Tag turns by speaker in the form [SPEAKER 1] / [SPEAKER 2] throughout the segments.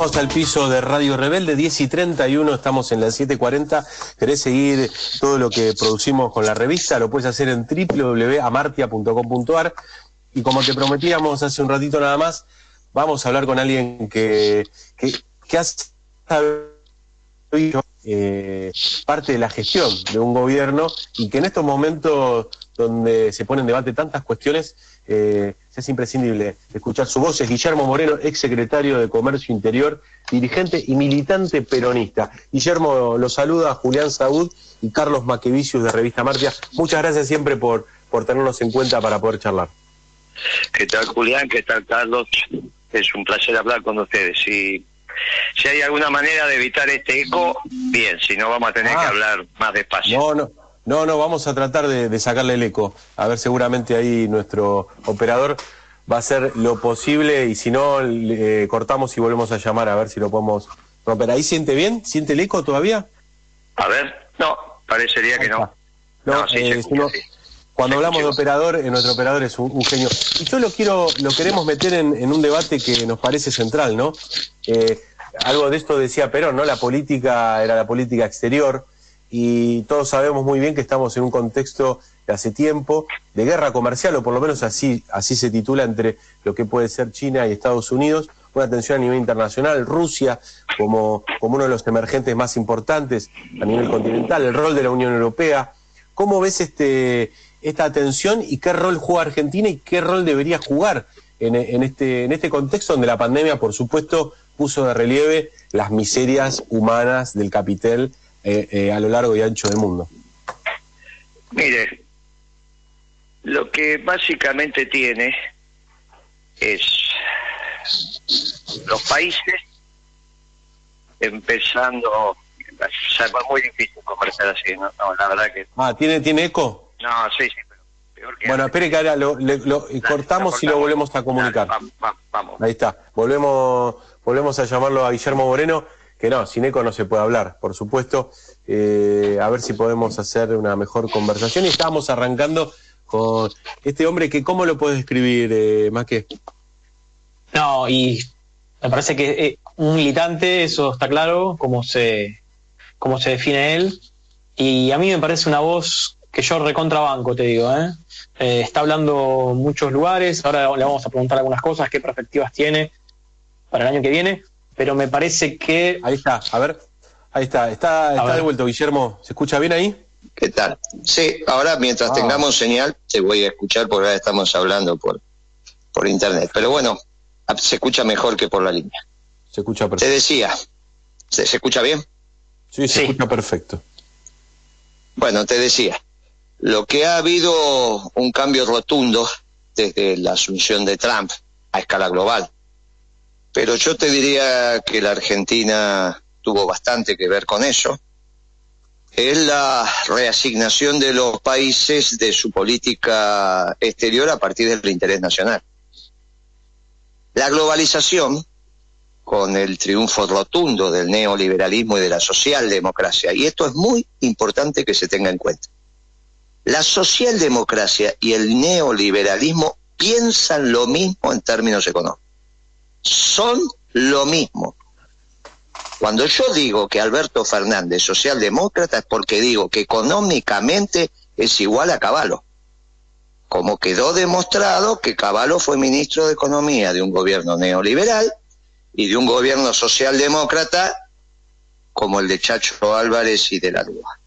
[SPEAKER 1] Vamos al piso de Radio Rebelde, 10 y 31, estamos en la 740. ¿Querés seguir todo lo que producimos con la revista? Lo puedes hacer en www.amartia.com.ar. Y como te prometíamos hace un ratito nada más, vamos a hablar con alguien que, que, que hace eh, parte de la gestión de un gobierno y que en estos momentos donde se ponen en debate tantas cuestiones, eh, es imprescindible escuchar su voz. Es Guillermo Moreno, ex secretario de Comercio Interior, dirigente y militante peronista. Guillermo lo saluda Julián Saúd y Carlos Maquevicius de Revista Martia. Muchas gracias siempre por, por tenernos en cuenta para poder charlar.
[SPEAKER 2] ¿Qué tal Julián? ¿Qué tal Carlos? Es un placer hablar con ustedes. Y si hay alguna manera de evitar este eco, bien, si no vamos a tener que ah. hablar más despacio.
[SPEAKER 1] No, no. No, no, vamos a tratar de, sacarle el eco. A ver, seguramente ahí nuestro operador va a hacer lo posible y si no, cortamos y volvemos a llamar a ver si lo podemos romper. ¿Ahí siente bien? ¿Siente el eco todavía?
[SPEAKER 2] A ver, no, parecería que no.
[SPEAKER 1] No, eh, cuando hablamos de operador, eh, nuestro operador es un, genio. Y yo lo quiero, lo queremos meter en, un debate que nos parece central, ¿no? Eh, algo de esto decía Perón, ¿no? La política era la política exterior y todos sabemos muy bien que estamos en un contexto de hace tiempo de guerra comercial, o por lo menos así, así se titula entre lo que puede ser China y Estados Unidos, una tensión a nivel internacional, Rusia como, como uno de los emergentes más importantes a nivel continental, el rol de la Unión Europea. ¿Cómo ves este, esta tensión y qué rol juega Argentina y qué rol debería jugar en, en, este, en este contexto donde la pandemia, por supuesto, puso de relieve las miserias humanas del capital eh, eh, a lo largo y ancho del mundo?
[SPEAKER 2] Mire, lo que básicamente tiene es los países empezando o sea, es muy difícil conversar así, ¿no? la verdad que...
[SPEAKER 1] Ah, ¿tiene, ¿tiene eco?
[SPEAKER 2] No, sí, sí, pero peor que...
[SPEAKER 1] Bueno, espere que ahora lo, cortamos y lo volvemos a comunicar.
[SPEAKER 2] vamos,
[SPEAKER 1] Ahí está, volvemos, volvemos a llamarlo a Guillermo Moreno que no, sin eco no se puede hablar, por supuesto. Eh, a ver si podemos hacer una mejor conversación. Y estábamos arrancando con este hombre que, ¿cómo lo puedes describir, eh, Maque?
[SPEAKER 3] No, y me parece que eh, un militante, eso está claro, cómo se, cómo se define él. Y a mí me parece una voz que yo recontrabanco, te digo. ¿eh? eh está hablando en muchos lugares, ahora le vamos a preguntar algunas cosas, qué perspectivas tiene para el año que viene pero me parece que...
[SPEAKER 1] Ahí está, a ver, ahí está, está, está de vuelta, Guillermo, ¿se escucha bien ahí?
[SPEAKER 2] ¿Qué tal? Sí, ahora mientras ah. tengamos señal, te voy a escuchar porque ahora estamos hablando por, por internet, pero bueno, se escucha mejor que por la línea.
[SPEAKER 1] Se escucha
[SPEAKER 2] perfecto. Te decía, ¿se, escucha bien?
[SPEAKER 1] Sí, se escucha perfecto.
[SPEAKER 2] Bueno, te decía, lo que ha habido un cambio rotundo desde la asunción de Trump a escala global pero yo te diría que la Argentina tuvo bastante que ver con eso. Es la reasignación de los países de su política exterior a partir del interés nacional. La globalización, con el triunfo rotundo del neoliberalismo y de la socialdemocracia, y esto es muy importante que se tenga en cuenta. La socialdemocracia y el neoliberalismo piensan lo mismo en términos económicos son lo mismo. Cuando yo digo que Alberto Fernández socialdemócrata es porque digo que económicamente es igual a Caballo. Como quedó demostrado que Caballo fue ministro de Economía de un gobierno neoliberal y de un gobierno socialdemócrata como el de Chacho Álvarez y de la Lúa.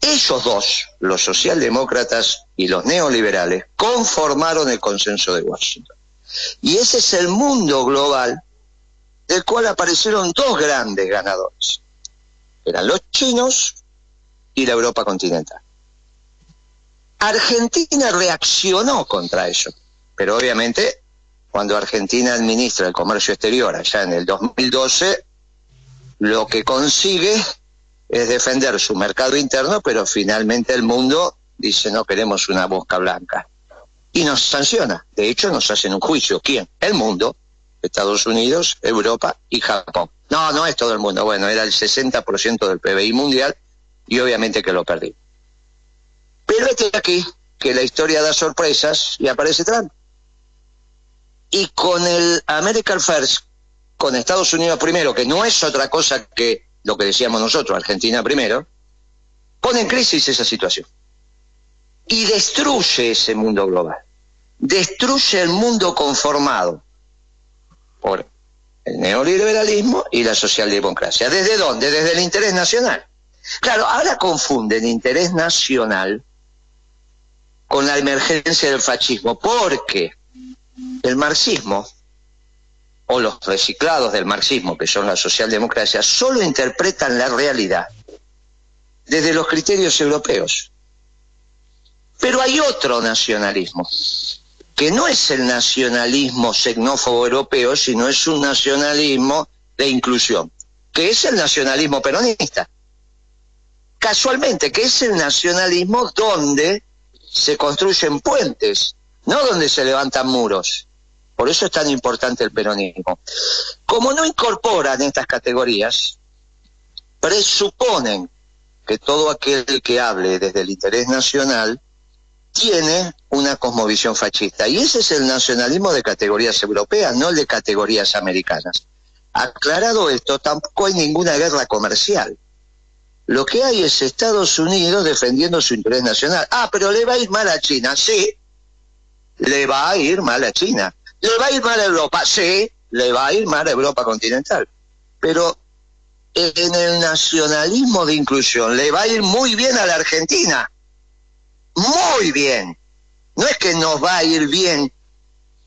[SPEAKER 2] Esos dos, los socialdemócratas y los neoliberales, conformaron el consenso de Washington. Y ese es el mundo global del cual aparecieron dos grandes ganadores. Eran los chinos y la Europa continental. Argentina reaccionó contra eso, pero obviamente cuando Argentina administra el comercio exterior allá en el 2012, lo que consigue es defender su mercado interno, pero finalmente el mundo dice no queremos una mosca blanca y nos sanciona. De hecho, nos hacen un juicio. ¿Quién? El mundo, Estados Unidos, Europa y Japón. No, no es todo el mundo. Bueno, era el 60% del PBI mundial y obviamente que lo perdí. Pero este aquí, que la historia da sorpresas y aparece Trump. Y con el American First con Estados Unidos primero, que no es otra cosa que lo que decíamos nosotros, Argentina primero, pone en crisis esa situación. Y destruye ese mundo global. Destruye el mundo conformado por el neoliberalismo y la socialdemocracia. ¿Desde dónde? Desde el interés nacional. Claro, ahora confunden interés nacional con la emergencia del fascismo, porque el marxismo o los reciclados del marxismo, que son la socialdemocracia, solo interpretan la realidad desde los criterios europeos. Pero hay otro nacionalismo, que no es el nacionalismo xenófobo europeo, sino es un nacionalismo de inclusión, que es el nacionalismo peronista. Casualmente, que es el nacionalismo donde se construyen puentes, no donde se levantan muros. Por eso es tan importante el peronismo. Como no incorporan estas categorías, presuponen que todo aquel que hable desde el interés nacional tiene una cosmovisión fascista. Y ese es el nacionalismo de categorías europeas, no el de categorías americanas. Aclarado esto, tampoco hay ninguna guerra comercial. Lo que hay es Estados Unidos defendiendo su interés nacional. Ah, pero le va a ir mal a China. Sí, le va a ir mal a China. ¿Le va a ir mal a Europa? Sí, le va a ir mal a Europa continental. Pero en el nacionalismo de inclusión le va a ir muy bien a la Argentina. Muy bien. No es que nos va a ir bien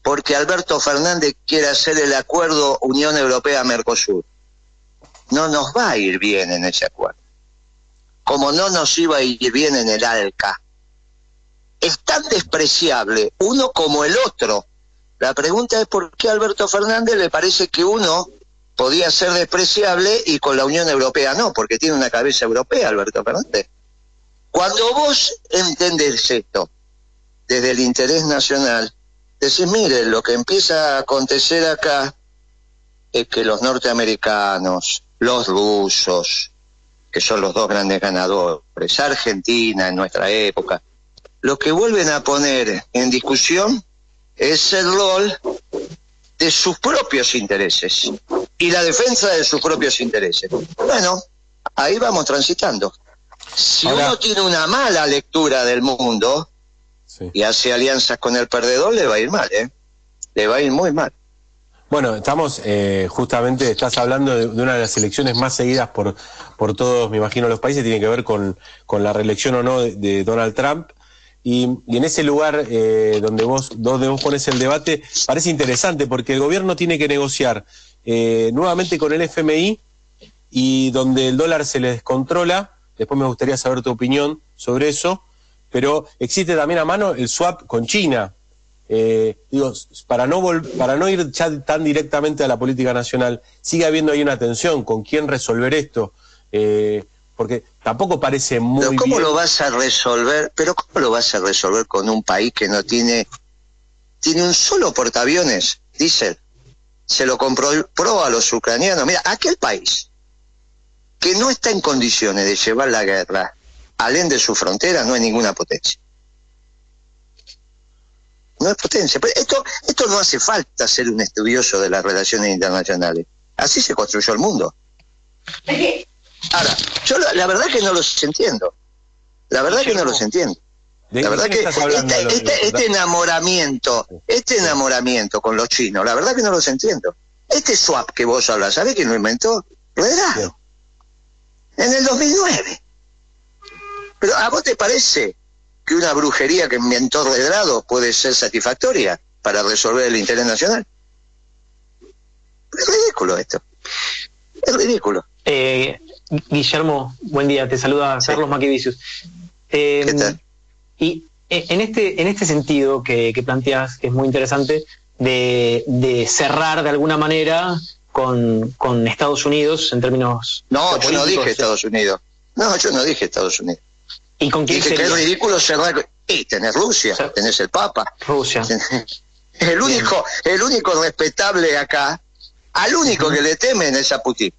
[SPEAKER 2] porque Alberto Fernández quiere hacer el acuerdo Unión Europea-Mercosur. No nos va a ir bien en ese acuerdo. Como no nos iba a ir bien en el ALCA. Es tan despreciable uno como el otro la pregunta es por qué Alberto Fernández le parece que uno podía ser despreciable y con la Unión Europea no, porque tiene una cabeza europea Alberto Fernández. Cuando vos entendés esto desde el interés nacional, decís, mire, lo que empieza a acontecer acá es que los norteamericanos, los rusos, que son los dos grandes ganadores, Argentina en nuestra época, lo que vuelven a poner en discusión es el rol de sus propios intereses y la defensa de sus propios intereses. Bueno, ahí vamos transitando. Si uno tiene una mala lectura del mundo y hace alianzas con el perdedor, le va a ir mal, ¿eh? Le va a ir muy mal.
[SPEAKER 1] Bueno, estamos eh, justamente, estás hablando de, una de las elecciones más seguidas por, por todos, me imagino, los países, tiene que ver con, con la reelección o no de Donald Trump. Y, en ese lugar eh, donde, vos, donde vos pones el debate, parece interesante porque el gobierno tiene que negociar eh, nuevamente con el FMI y donde el dólar se le descontrola. Después me gustaría saber tu opinión sobre eso. Pero existe también a mano el swap con China. Eh, digo, para no, para no ir ya tan directamente a la política nacional, sigue habiendo ahí una tensión con quién resolver esto. Eh, porque tampoco parece muy
[SPEAKER 2] pero ¿cómo lo vas a resolver? Pero ¿cómo lo vas a resolver con un país que no tiene tiene un solo portaaviones, dice, se lo compró a los ucranianos. Mira, aquel país que no está en condiciones de llevar la guerra alén de su frontera no es ninguna potencia. No es potencia. esto, esto no hace falta ser un estudioso de las relaciones internacionales. Así se construyó el mundo. Ahora, yo la, verdad que no los entiendo. La verdad que no los entiendo. La verdad que este, este, este, enamoramiento, este enamoramiento con los chinos, la verdad que no los entiendo. Este swap que vos hablas, ¿sabés quién lo inventó? Redrado. En el 2009. Pero ¿a vos te parece que una brujería que inventó Redrado puede ser satisfactoria para resolver el interés nacional? Es ridículo esto. Es ridículo.
[SPEAKER 3] Eh, Guillermo, buen día, te saluda Carlos Maquivicius. Eh, y eh, en este, en este sentido que, planteas, que es muy interesante, de, cerrar de alguna manera con, Estados Unidos en términos.
[SPEAKER 2] No, yo no dije Estados Unidos. No, yo no dije Estados Unidos.
[SPEAKER 3] ¿Y con quién
[SPEAKER 2] dije que es ridículo cerrar. Y tenés Rusia, tenés el Papa.
[SPEAKER 3] Rusia.
[SPEAKER 2] El único, el único respetable acá, al único que le temen es a Putin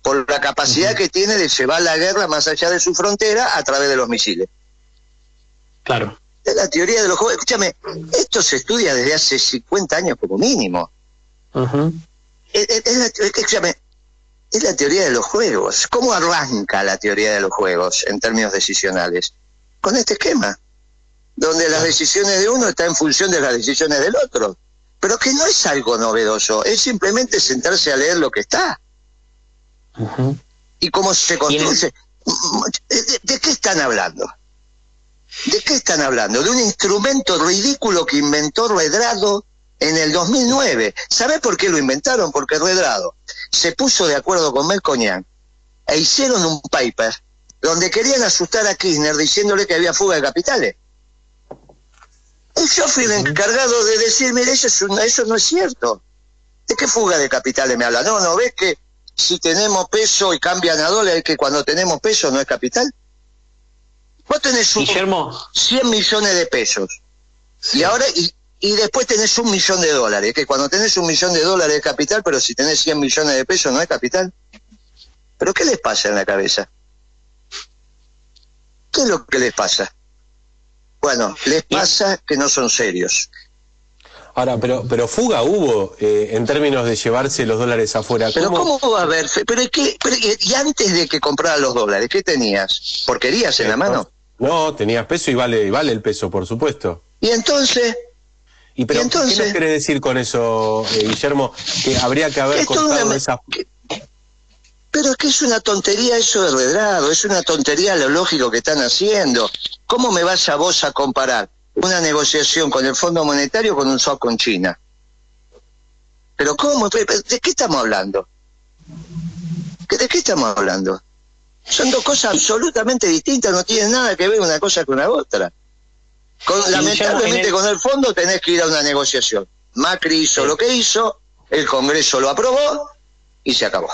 [SPEAKER 2] por la capacidad que tiene de llevar la guerra más allá de su frontera a través de los misiles.
[SPEAKER 3] Claro.
[SPEAKER 2] Es la teoría de los jóvenes. Escúchame, esto se estudia desde hace 50 años como mínimo. Es la teoría de los juegos. ¿Cómo arranca la teoría de los juegos en términos decisionales? Con este esquema, donde las decisiones de uno están en función de las decisiones del otro. Pero que no es algo novedoso, es simplemente sentarse a leer lo que está. Y cómo se construye. ¿De, qué están hablando? ¿De qué están hablando? De un instrumento ridículo que inventó Redrado en el 2009. ¿Sabe por qué lo inventaron? Porque Redrado se puso de acuerdo con Melconian e hicieron un paper donde querían asustar a Kirchner diciéndole que había fuga de capitales. Y yo fui el encargado de decir, mire, eso, eso no es cierto. ¿De qué fuga de capitales me habla? No, ¿no ves que si tenemos peso y cambian a dólares, que cuando tenemos peso no es capital? Vos tenés un, 100 millones de pesos. Y ahora, y, y después tenés un millón de dólares, que cuando tenés un millón de dólares es capital, pero si tenés 100 millones de pesos no es capital. ¿Pero qué les pasa en la cabeza? ¿Qué es lo que les pasa? Bueno, les pasa que no son serios.
[SPEAKER 1] Ahora, pero, pero fuga hubo eh, en términos de llevarse los dólares afuera.
[SPEAKER 2] Pero ¿cómo va a haber? Pero, ¿qué, y antes de que comprara los dólares, ¿qué tenías? ¿Porquerías en la mano?
[SPEAKER 1] No, tenías peso y vale, y vale el peso, por supuesto.
[SPEAKER 2] Y entonces,
[SPEAKER 1] ¿Y, pero, entonces, qué nos quiere decir con eso, eh, Guillermo? Que habría que haber contado esa...
[SPEAKER 2] pero es que es una tontería eso de redrado, es una tontería lo lógico que están haciendo. ¿Cómo me vas a vos a comparar una negociación con el Fondo Monetario con un swap con China? ¿Pero cómo? ¿De qué estamos hablando? ¿De qué estamos hablando? Son dos cosas absolutamente distintas, no tienen nada que ver una cosa con la otra lamentablemente con el fondo tenés que ir a una negociación. Macri hizo lo que hizo, el Congreso lo aprobó y se acabó.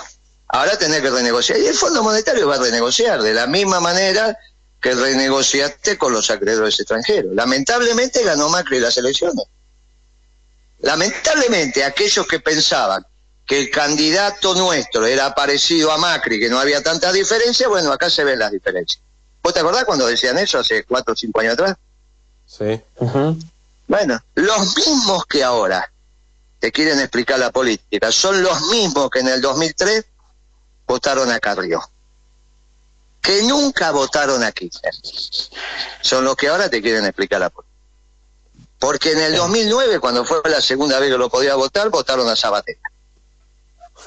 [SPEAKER 2] Ahora tenés que renegociar. Y el Fondo Monetario va a renegociar de la misma manera que renegociaste con los acreedores extranjeros. Lamentablemente ganó Macri las elecciones. Lamentablemente aquellos que pensaban que el candidato nuestro era parecido a Macri, que no había tanta diferencia, bueno, acá se ven las diferencias. ¿Vos te acordás cuando decían eso hace cuatro o cinco años atrás?
[SPEAKER 1] Sí.
[SPEAKER 2] Bueno, los mismos que ahora te quieren explicar la política son los mismos que en el 2003 votaron a Carrió. Que nunca votaron a Kirchner. Son los que ahora te quieren explicar la política. Porque en el 2009, cuando fue la segunda vez que lo podía votar, votaron a Sabatella.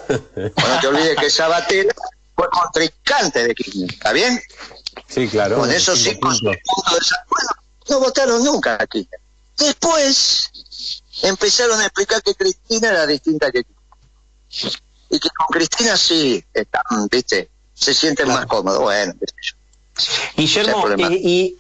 [SPEAKER 2] no te olvides que Sabatella fue contrincante de Kirchner, ¿está bien?
[SPEAKER 1] Sí, claro.
[SPEAKER 2] Con esos cinco puntos de no votaron nunca aquí. Después empezaron a explicar que Cristina era distinta que y que con Cristina sí están, viste, se sienten más cómodos. Bueno,
[SPEAKER 3] Guillermo, y,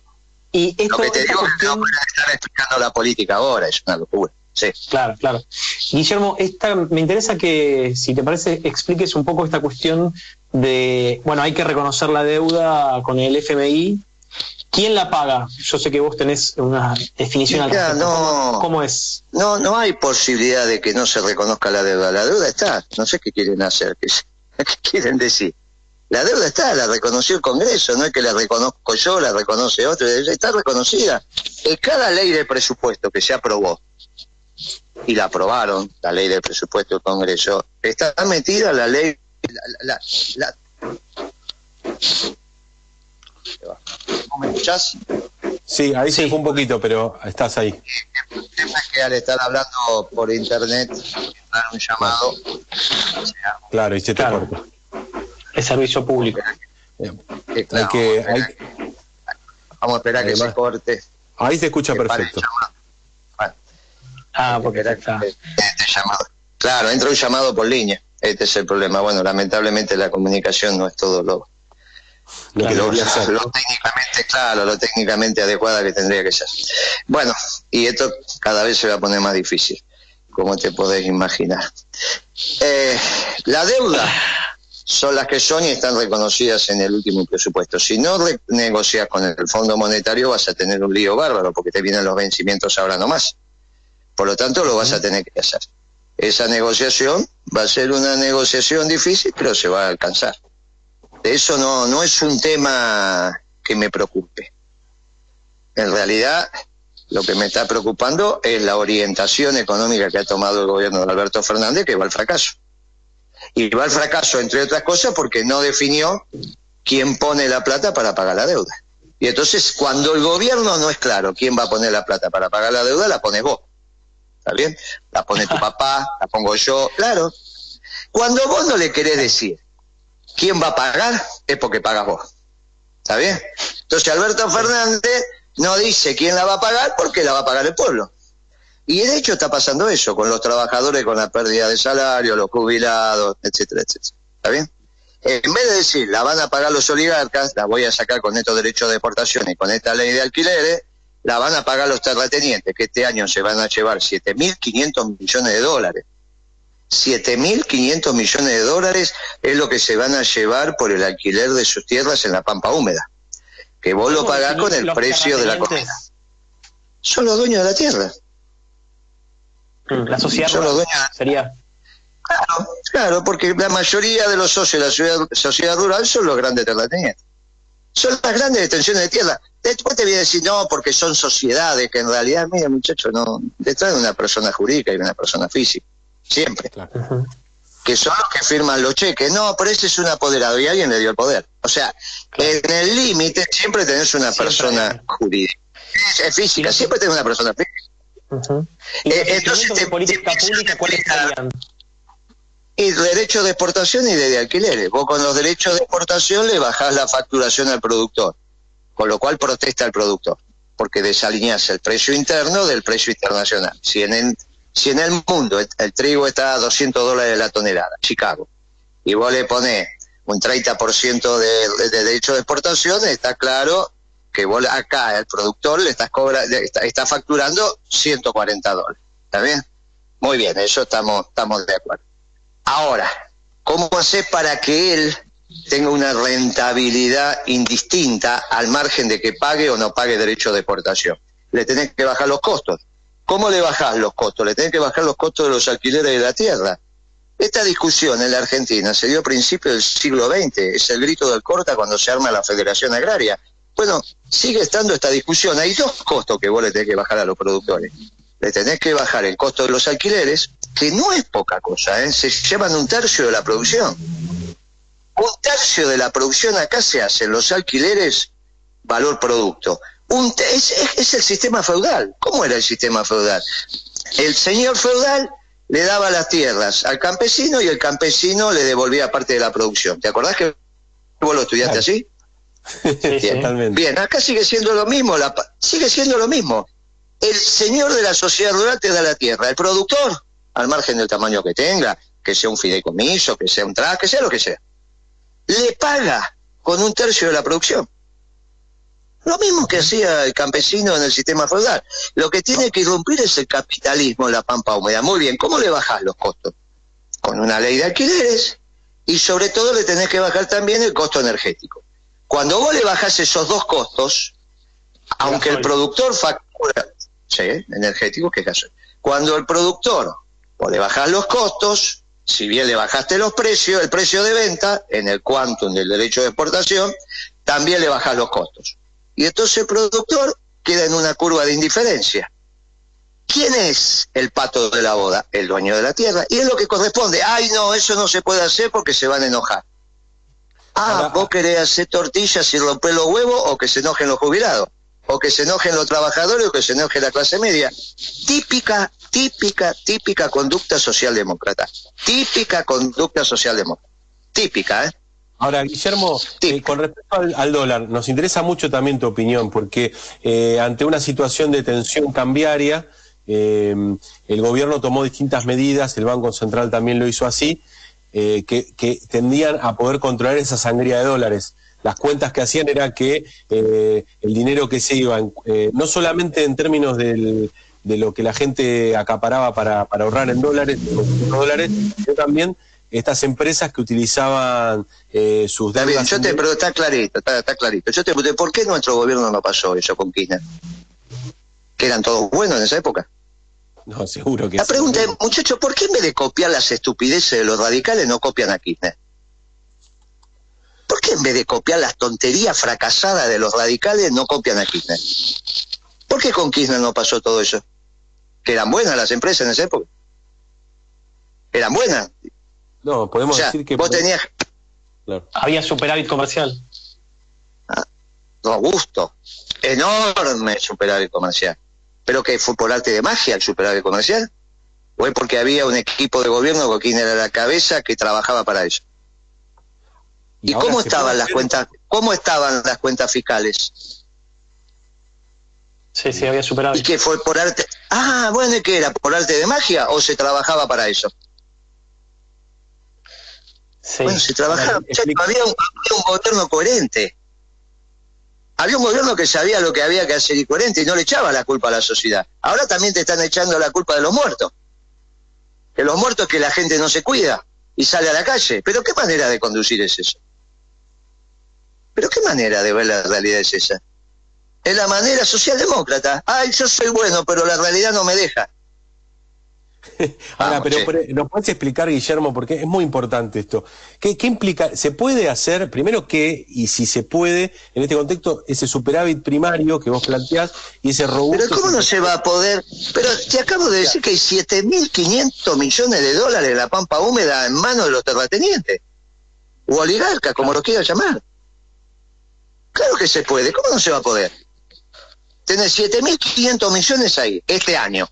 [SPEAKER 3] y, esto,
[SPEAKER 2] Lo que te digo es que no estar explicando la política ahora, es una locura. Sí.
[SPEAKER 3] Claro, claro. Guillermo, esta, me interesa que, si te parece, expliques un poco esta cuestión de, bueno, hay que reconocer la deuda con el FMI, ¿Quién la paga? Yo sé que vos tenés una definición al
[SPEAKER 2] No,
[SPEAKER 3] ¿Cómo, es?
[SPEAKER 2] No, no hay posibilidad de que no se reconozca la deuda. La deuda está. No sé qué quieren hacer, qué, quieren decir. La deuda está, la reconoció el Congreso, no es que la reconozco yo, la reconoce otro, está reconocida. En cada ley de presupuesto que se aprobó, y la aprobaron, la ley de presupuesto del Congreso, está metida la ley, la,
[SPEAKER 1] me escuchás? Sí, ahí se fue un poquito, pero estás ahí.
[SPEAKER 2] El tema es que al estar hablando por internet, dar un llamado.
[SPEAKER 1] claro, y se te corta.
[SPEAKER 3] Es servicio público.
[SPEAKER 2] hay que, vamos a esperar que se corte.
[SPEAKER 1] Ahí se escucha perfecto.
[SPEAKER 3] ah, porque está.
[SPEAKER 2] Este llamado. Claro, entra un llamado por línea. Este es el problema. Bueno, lamentablemente la comunicación no es todo lo, lo, técnicamente claro, lo técnicamente adecuada que tendría que ser. Bueno, y esto cada vez se va a poner más difícil, como te podés imaginar. Eh, la deuda son las que son y están reconocidas en el último presupuesto. Si no negocias con el Fondo Monetario vas a tener un lío bárbaro porque te vienen los vencimientos ahora nomás. Por lo tanto, lo vas a tener que hacer. Esa negociación va a ser una negociación difícil, pero se va a alcanzar eso no, no es un tema que me preocupe. En realidad, lo que me está preocupando es la orientación económica que ha tomado el gobierno de Alberto Fernández, que va al fracaso. Y va al fracaso, entre otras cosas, porque no definió quién pone la plata para pagar la deuda. Y entonces, cuando el gobierno no es claro quién va a poner la plata para pagar la deuda, la pones vos. ¿Está bien? La pone tu papá, la pongo yo, claro. Cuando vos no le querés decir quién va a pagar, es porque pagas vos. ¿Está bien? Entonces, Alberto Fernández no dice quién la va a pagar porque la va a pagar el pueblo. Y de hecho está pasando eso con los trabajadores con la pérdida de salario, los jubilados, etcétera, etcétera. ¿Está bien? En vez de decir, la van a pagar los oligarcas, la voy a sacar con estos derechos de exportación y con esta ley de alquileres, la van a pagar los terratenientes, que este año se van a llevar 7.500 millones de dólares. 7.500 millones de dólares es lo que se van a llevar por el alquiler de sus tierras en la pampa húmeda. Que vos lo pagás con el precio de la comida. Son los dueños de la tierra.
[SPEAKER 3] Mm, la sociedad sería.
[SPEAKER 2] Claro, claro, porque la mayoría de los socios de la sociedad, rural son los grandes terratenientes. Son las grandes extensiones de tierra. Después te voy a decir, no, porque son sociedades, que en realidad, mira, muchacho, no. Detrás de una persona jurídica y una persona física. Siempre. Que son los que firman los cheques. No, pero ese es un apoderado y alguien le dio el poder. O sea, en el límite siempre tenés una persona jurídica. Es, física, siempre tenés una persona física.
[SPEAKER 3] Eh, entonces, de política pública, ¿cuáles serían?
[SPEAKER 2] Y derechos de exportación y de, alquileres. Vos con los derechos de exportación le bajás la facturación al productor, con lo cual protesta el productor, porque desalineás el precio interno del precio internacional. Si en el, si en el mundo el, trigo está a 200 dólares la tonelada, Chicago, y vos le ponés un 30% de, de, de derecho de exportación, está claro que vos acá el productor le estás cobra, está, facturando 140 dólares. ¿Está bien? Muy bien, eso estamos, estamos de acuerdo. Ahora, ¿cómo hacer para que él tenga una rentabilidad indistinta al margen de que pague o no pague derecho de exportación? Le tenés que bajar los costos. ¿Cómo le bajás los costos? Le tenés que bajar los costos de los alquileres de la tierra. Esta discusión en la Argentina se dio a principios del siglo XX, es el grito del corta cuando se arma la Federación Agraria. Bueno, sigue estando esta discusión. Hay dos costos que vos le tenés que bajar a los productores. Le tenés que bajar el costo de los alquileres, que no es poca cosa, ¿eh? se llevan un tercio de la producción. Un tercio de la producción acá se hace en los alquileres valor producto. Un es, es el sistema feudal. ¿Cómo era el sistema feudal? El señor feudal le daba las tierras al campesino y el campesino le devolvía parte de la producción. ¿Te acordás que vos lo estudiaste así? Bien, acá sigue siendo lo mismo, la, sigue siendo lo mismo. El señor de la sociedad rural te da la tierra, el productor, al margen del tamaño que tenga, que sea un fideicomiso, que sea un traje, que sea lo que sea, le paga con un tercio de la producción. Lo mismo que hacía el campesino en el sistema feudal. Lo que tiene que irrumpir es el capitalismo en la pampa húmeda. Muy bien, ¿cómo le bajás los costos? Con una ley de alquileres y sobre todo le tenés que bajar también el costo energético. Cuando vos le bajás esos dos costos, aunque el productor factura, sí, energético, que es Cuando el productor, vos le bajás los costos, si bien le bajaste los precios, el precio de venta, en el quantum del derecho de exportación, también le bajás los costos. Y entonces el productor queda en una curva de indiferencia. ¿Quién es el pato de la boda? El dueño de la tierra. Y es lo que corresponde. Ay, no, eso no se puede hacer porque se van a enojar. Ah, vos querés hacer tortillas y romper los huevos o que se enojen los jubilados, o que se enojen los trabajadores o que se enoje la clase media. Típica, típica, típica conducta socialdemócrata. Típica conducta socialdemócrata. Típica, ¿eh?
[SPEAKER 1] Ahora, Guillermo, eh, con respecto al, dólar, nos interesa mucho también tu opinión, porque eh, ante una situación de tensión cambiaria, eh, el gobierno tomó distintas medidas, el Banco Central también lo hizo así, eh, que, tendían a poder controlar esa sangría de dólares. Las cuentas que hacían era que eh, el dinero que se iba, eh, no solamente en términos de lo que la gente acaparaba para, ahorrar en dólares, dólares, sino también estas empresas que utilizaban sus
[SPEAKER 2] deudas. Está bien, yo te, pero está clarito, está, clarito. Yo te pregunté, ¿por qué nuestro gobierno no pasó eso con Kirchner? Que eran todos buenos en esa época.
[SPEAKER 1] No, seguro que
[SPEAKER 2] La pregunta es, muchachos, ¿por qué en vez de copiar las estupideces de los radicales no copian a Kirchner? ¿Por qué en vez de copiar las tonterías fracasadas de los radicales no copian a Kirchner? ¿Por qué con Kirchner no pasó todo eso? Que eran buenas las empresas en esa época. Eran buenas.
[SPEAKER 1] No, podemos
[SPEAKER 2] O sea,
[SPEAKER 1] decir que...
[SPEAKER 2] vos tenías
[SPEAKER 1] Claro.
[SPEAKER 3] Había superávit comercial.
[SPEAKER 2] robusto, enorme superávit comercial. ¿Pero que fue por arte de magia el superávit comercial? ¿O es porque había un equipo de gobierno con quien era la cabeza que trabajaba para eso? ¿Y, cómo estaban
[SPEAKER 1] puede
[SPEAKER 2] las
[SPEAKER 1] hacer-
[SPEAKER 2] cuentas? ¿Cómo estaban las cuentas fiscales?
[SPEAKER 3] Sí, sí, había
[SPEAKER 2] ¿Y
[SPEAKER 3] superávit.
[SPEAKER 2] qué fue por arte? Ah, bueno, ¿y qué era? ¿Por arte de magia o se trabajaba para eso?
[SPEAKER 3] Sí.
[SPEAKER 2] Bueno, se trabajaba,
[SPEAKER 1] Claro,
[SPEAKER 2] había, un, había un gobierno coherente. Había un gobierno que sabía lo que había que hacer y coherente y no le echaba la culpa a la sociedad. Ahora también te están echando la culpa de los muertos. Que los muertos que la gente no se cuida y sale a la calle. Pero ¿qué manera de conducir es eso? ¿Pero qué manera de ver la realidad es esa? Es la manera socialdemócrata. Ay, yo soy bueno, pero la realidad no me deja.
[SPEAKER 1] Ahora,
[SPEAKER 2] Vamos,
[SPEAKER 1] pero
[SPEAKER 2] che.
[SPEAKER 1] por- ¿nos puedes explicar, Guillermo, porque es muy importante esto? ¿Qué, qué implica? ¿Se puede hacer, primero qué, y si se puede, en este contexto, ese superávit primario que vos planteás y ese robusto...
[SPEAKER 2] Pero ¿cómo no se va a poder? Pero te acabo de decir que hay 7.500 millones de dólares en la pampa húmeda en manos de los terratenientes. O oligarcas, como lo quieras llamar. Claro que se puede. ¿Cómo no se va a poder? Tenés 7.500 millones ahí, este año.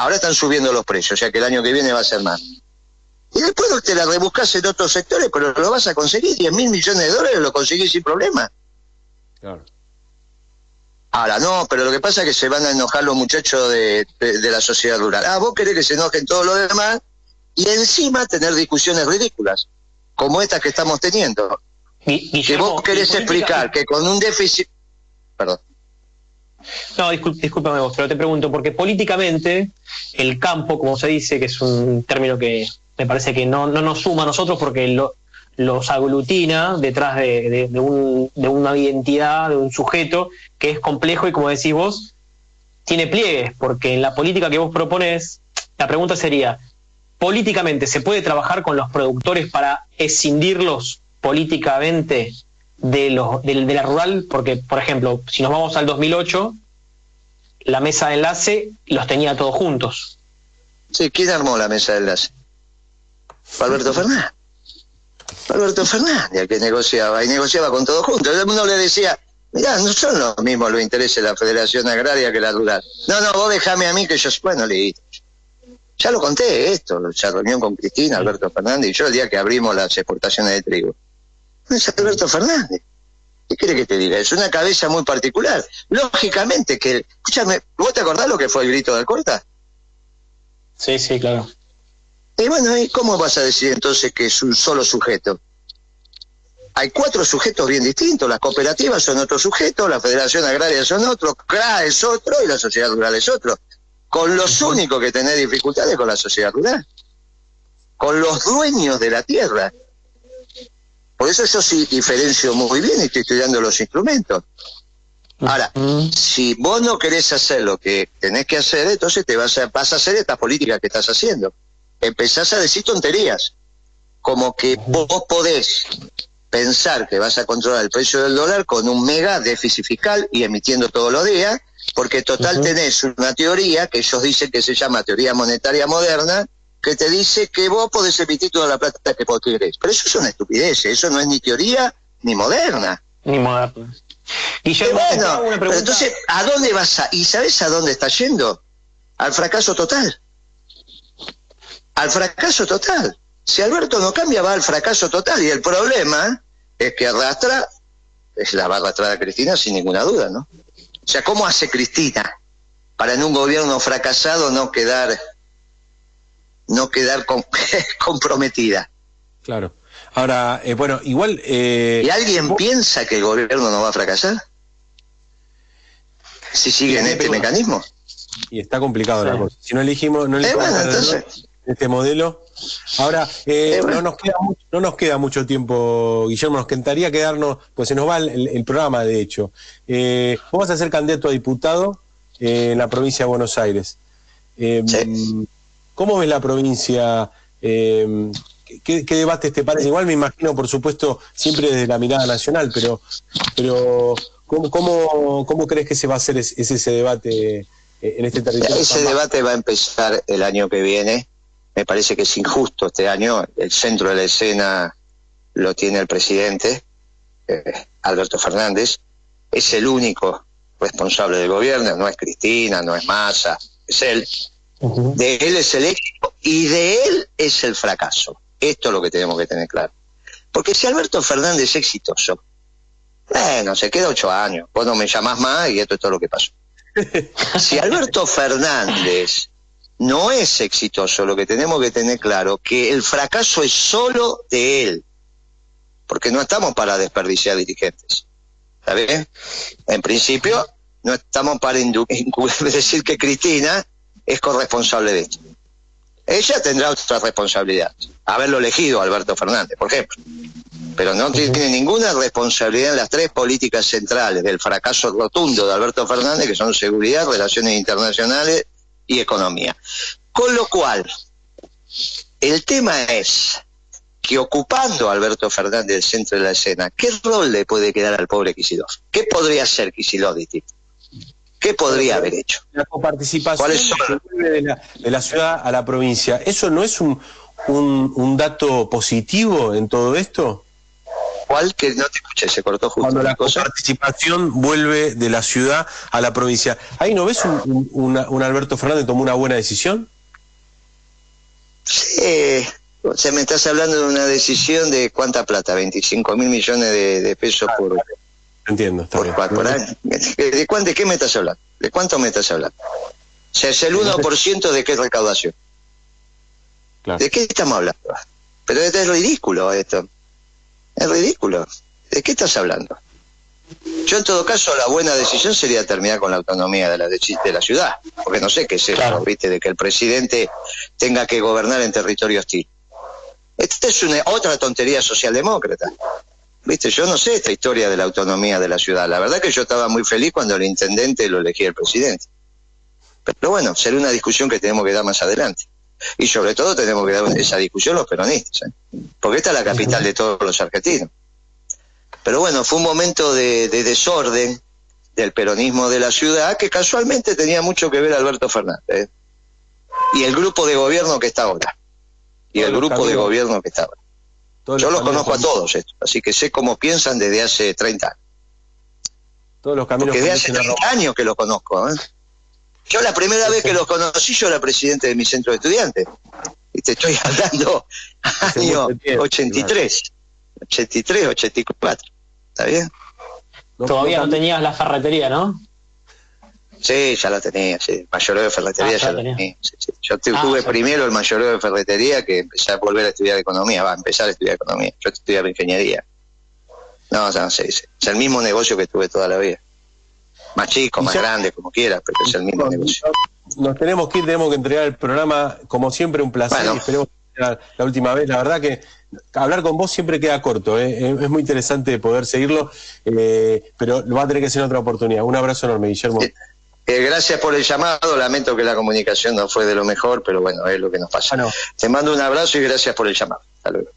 [SPEAKER 2] Ahora están subiendo los precios, o sea que el año que viene va a ser más. Y después te la rebuscas en otros sectores, pero lo vas a conseguir. 10.000 millones de dólares lo conseguís sin problema.
[SPEAKER 1] Claro.
[SPEAKER 2] Ahora, no, pero lo que pasa es que se van a enojar los muchachos de, de- de la sociedad rural. Ah, vos querés que se enojen todos los demás y encima tener discusiones ridículas, como estas que estamos teniendo. Que vos querés explicar que con un déficit... Perdón.
[SPEAKER 3] No, discúlpame vos, pero te pregunto, porque políticamente el campo, como se dice, que es un término que me parece que no, no nos suma a nosotros porque lo- los aglutina detrás de, de- un- de una identidad, de un sujeto que es complejo y, como decís vos, tiene pliegues, porque en la política que vos proponés, la pregunta sería, políticamente, ¿se puede trabajar con los productores para escindirlos políticamente de, los, de, de la rural? Porque, por ejemplo, si nos vamos al 2008, la mesa de enlace los tenía todos juntos.
[SPEAKER 2] Sí, ¿quién armó la mesa de enlace? Alberto Fernández. Alberto Fernández el que negociaba, y negociaba con todos juntos. Uno le decía, mirá, no son los mismos los intereses de la Federación Agraria que la rural. No, no, vos dejame a mí que yo... Bueno, listo. Ya lo conté esto, esa reunión con Cristina, Alberto Fernández y yo el día que abrimos las exportaciones de trigo. Es Alberto Fernández. ¿Qué quiere que te diga? Es una cabeza muy particular. Lógicamente que... Escúchame, ¿vos te acordás lo que fue el grito del Corta?
[SPEAKER 3] Sí, sí, claro.
[SPEAKER 2] Y bueno, ¿y cómo vas a decir entonces que es un solo sujeto? Hay cuatro sujetos bien distintos. Las cooperativas son otro sujeto, la Federación Agraria son otro, CRA es otro y la sociedad rural es otro. Con los únicos que tenés dificultades con la sociedad rural. Con los dueños de la tierra. Por eso yo sí diferencio muy bien y estoy estudiando los instrumentos. Ahora, si vos no querés hacer lo que tenés que hacer, entonces te vas a, vas a hacer estas políticas que estás haciendo. Empezás a decir tonterías, como que vos podés pensar que vas a controlar el precio del dólar con un mega déficit fiscal y emitiendo todos los días, porque total tenés una teoría que ellos dicen que se llama teoría monetaria moderna, que te dice que vos podés emitir toda la plata que vos querés. Pero eso es una estupidez, eso no es ni teoría ni moderna.
[SPEAKER 3] Ni moderno.
[SPEAKER 2] Y bueno,
[SPEAKER 3] una
[SPEAKER 2] pero entonces, ¿a dónde vas a...? ¿Y sabes a dónde está yendo? Al fracaso total. Al fracaso total. Si Alberto no cambia, va al fracaso total. Y el problema es que arrastra, es la va a arrastrar a Cristina sin ninguna duda, ¿no? O sea, ¿cómo hace Cristina para en un gobierno fracasado no quedar, no quedar com- comprometida?
[SPEAKER 1] Claro. Ahora, eh, bueno, igual... eh,
[SPEAKER 2] ¿Y alguien
[SPEAKER 1] vos-
[SPEAKER 2] piensa que el gobierno no va a fracasar? Si sigue en este mecanismo.
[SPEAKER 1] Y está complicado la cosa. Si no elegimos, no
[SPEAKER 2] Eh,
[SPEAKER 1] elegimos
[SPEAKER 2] bueno, entonces-
[SPEAKER 1] este modelo. Ahora, eh,
[SPEAKER 2] Eh, bueno.
[SPEAKER 1] no, nos queda, no nos queda mucho tiempo, Guillermo. Nos encantaría quedarnos, pues se nos va el, el programa, de hecho. Eh, vos vas a ser candidato a diputado eh, en la provincia de Buenos Aires. Eh,
[SPEAKER 2] Sí.
[SPEAKER 1] ¿Cómo ves la provincia? Eh, ¿qué, qué debates te parece? Igual me imagino, por supuesto, siempre desde la mirada nacional, pero, pero ¿cómo, cómo, crees que se va a hacer ese, debate eh, en este territorio?
[SPEAKER 2] Ese debate va a empezar el año que viene me parece que es injusto este año. El centro de la escena lo tiene el presidente, eh, Alberto Fernández. Es el único responsable del gobierno, no es Cristina, no es Massa, es él. De él es el éxito y de él es el fracaso. Esto es lo que tenemos que tener claro. Porque si Alberto Fernández es exitoso, bueno, se queda ocho años, vos no me llamás más y esto es todo lo que pasó. si Alberto Fernández no es exitoso, lo que tenemos que tener claro que el fracaso es solo de él, porque no estamos para desperdiciar dirigentes. ¿Está bien? En principio, no estamos para decir que Cristina es corresponsable de esto. Ella tendrá otra responsabilidad, haberlo elegido Alberto Fernández, por ejemplo. Pero no tiene ninguna responsabilidad en las tres políticas centrales del fracaso rotundo de Alberto Fernández, que son seguridad, relaciones internacionales y economía. Con lo cual, el tema es que ocupando a Alberto Fernández el centro de la escena, ¿qué rol le puede quedar al pobre Quisilov? ¿Qué podría hacer Quisilov ¿Qué podría haber hecho?
[SPEAKER 1] La coparticipación de la, de la, ciudad a la provincia, ¿eso no es un, un, dato positivo en todo esto?
[SPEAKER 2] ¿Cuál? Que no te escuché, se cortó justo.
[SPEAKER 1] Cuando la coparticipación vuelve de la ciudad a la provincia, ¿ahí no ves un, un, Alberto Fernández tomó una buena decisión?
[SPEAKER 2] Sí, se me estás hablando de una decisión de cuánta plata, 25 mil millones de, pesos por,
[SPEAKER 1] Entiendo, está bien.
[SPEAKER 2] ¿De, cuánto, ¿De qué me estás hablando? ¿De cuánto me estás hablando? O sea, es el 1% de qué recaudación. ¿De qué estamos hablando? Pero es ridículo esto. Es ridículo. ¿De qué estás hablando? Yo en todo caso la buena decisión sería terminar con la autonomía de la, de, la ciudad, porque no sé qué es eso, ¿viste? De que el presidente tenga que gobernar en territorio hostil. Esta es una, otra tontería socialdemócrata. Viste, yo no sé esta historia de la autonomía de la ciudad. La verdad que yo estaba muy feliz cuando el intendente lo elegía el presidente. Pero bueno, será una discusión que tenemos que dar más adelante. Y sobre todo tenemos que dar esa discusión los peronistas, ¿eh? porque esta es la capital de todos los argentinos. Pero bueno, fue un momento de, desorden del peronismo de la ciudad que casualmente tenía mucho que ver Alberto Fernández. ¿eh? Y el grupo de gobierno que está ahora. Y el grupo de gobierno que está ahora. Yo los conozco a todos, estos, así que sé cómo piensan desde hace 30 años.
[SPEAKER 1] Todos los caminos
[SPEAKER 2] Porque desde hace 30 años que los conozco. ¿eh? Yo la primera vez que los conocí, yo era presidente de mi centro de estudiantes. Y te estoy hablando año 83, 83, 84. ¿Está bien?
[SPEAKER 3] Todavía no tenías la ferretería, ¿no?
[SPEAKER 2] Sí, ya la tenía, sí. Mayoreo de ferretería ah, ya, la tenía. Yo ah, tuve primero el mayoreo de ferretería que empecé a volver a estudiar economía, va a empezar a estudiar economía. Yo estudiaba ingeniería. No, no sé, es el mismo negocio que tuve toda la vida. Más chico, más grande, como quieras, pero es el mismo negocio.
[SPEAKER 1] Nos tenemos que ir, tenemos que entregar el programa, como siempre, un placer. esperemos que la, la última vez. La verdad que hablar con vos siempre queda corto, ¿eh? es muy interesante poder seguirlo, eh, pero lo va a tener que ser en otra oportunidad. Un abrazo enorme, Guillermo.
[SPEAKER 2] Eh, gracias por el llamado, lamento que la comunicación no fue de lo mejor, pero bueno, es lo que nos pasa. Te mando un abrazo y gracias por el llamado. Hasta luego.